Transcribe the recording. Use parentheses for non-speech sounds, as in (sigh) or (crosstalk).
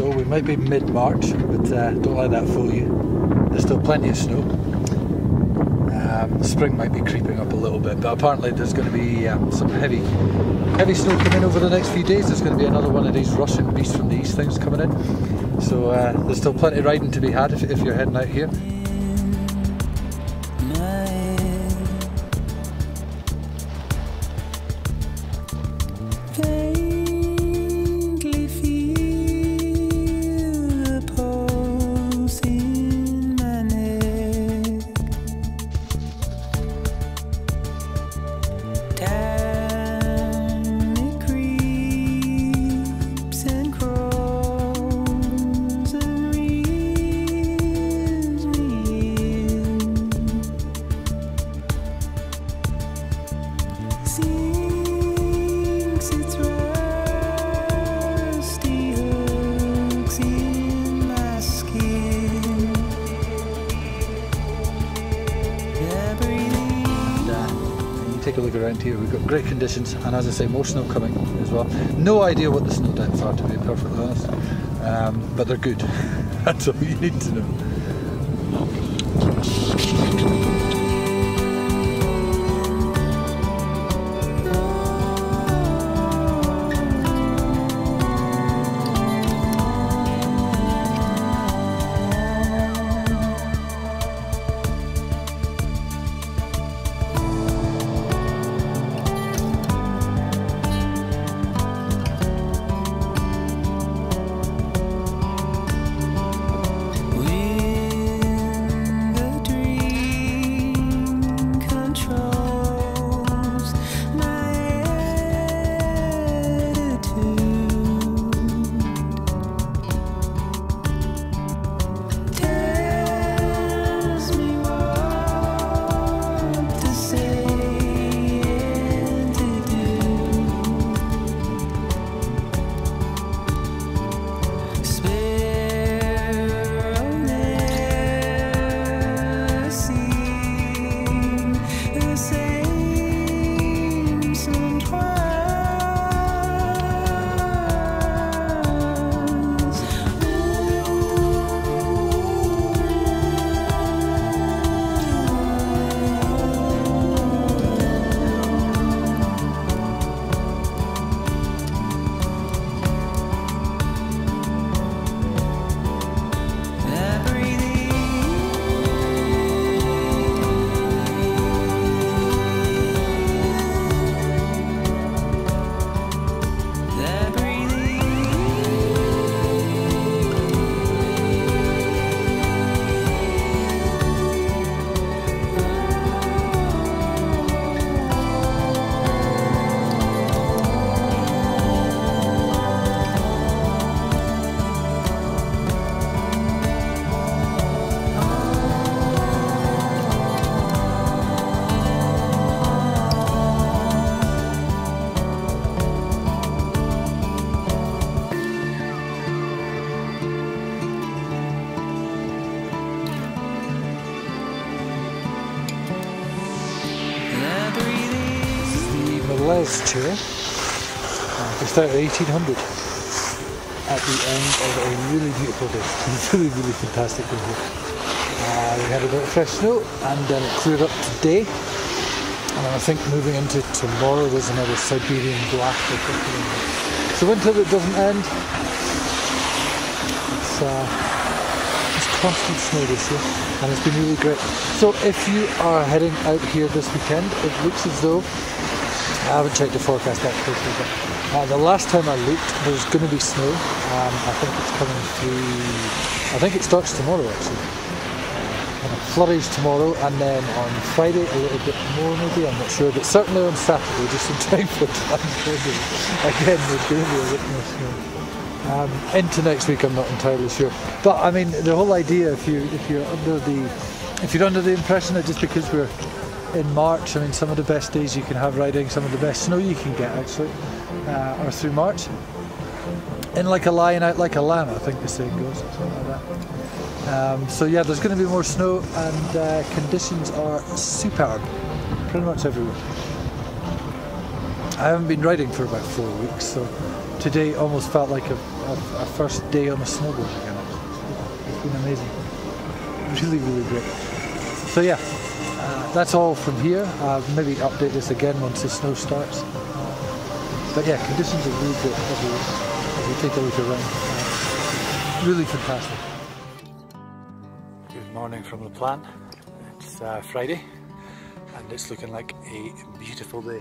So we might be mid-March, but uh, don't let that fool you. There's still plenty of snow. Um, spring might be creeping up a little bit, but apparently there's going to be um, some heavy, heavy snow coming over the next few days. There's going to be another one of these Russian beasts from the east things coming in. So uh, there's still plenty of riding to be had if, if you're heading out here. Time around here, we've got great conditions, and as I say, more snow coming as well. No idea what the snow depths are, to be perfectly honest, um, but they're good. (laughs) That's all you need to know. Melez chair, uh, just out of 1800 at the end of a really beautiful day. (laughs) really, really fantastic day here. Uh, we had a bit of fresh snow and then it cleared up today. And I think moving into tomorrow there's another Siberian blast. or something. It's winter that doesn't end. It's, uh, it's constant snow this year and it's been really great. So if you are heading out here this weekend, it looks as though I haven't checked the forecast that closely, but uh, the last time I looked, there's going to be snow. Um, I think it's coming through. I think it starts tomorrow actually. Kind of flurries tomorrow, and then on Friday a little bit more maybe. I'm not sure, but certainly on Saturday, just in (laughs) time for Thanksgiving. Again, there's going to be a bit more snow. Um, into next week, I'm not entirely sure. But I mean, the whole idea, if you if you're under the if you're under the impression that just because we're in March, I mean, some of the best days you can have riding, some of the best snow you can get actually, uh, are through March. In like a lion, out like a lamb, I think the saying goes, something like that. Um, so yeah, there's going to be more snow, and uh, conditions are superb, pretty much everywhere. I haven't been riding for about four weeks, so today almost felt like a, a, a first day on a snowboard again. It's been amazing. Really, really great. So yeah, that's all from here. I'll maybe update this again once the snow starts. But yeah, conditions are really good as we, as we take a look around. Really fantastic. Good morning from the Plan. It's uh, Friday and it's looking like a beautiful day.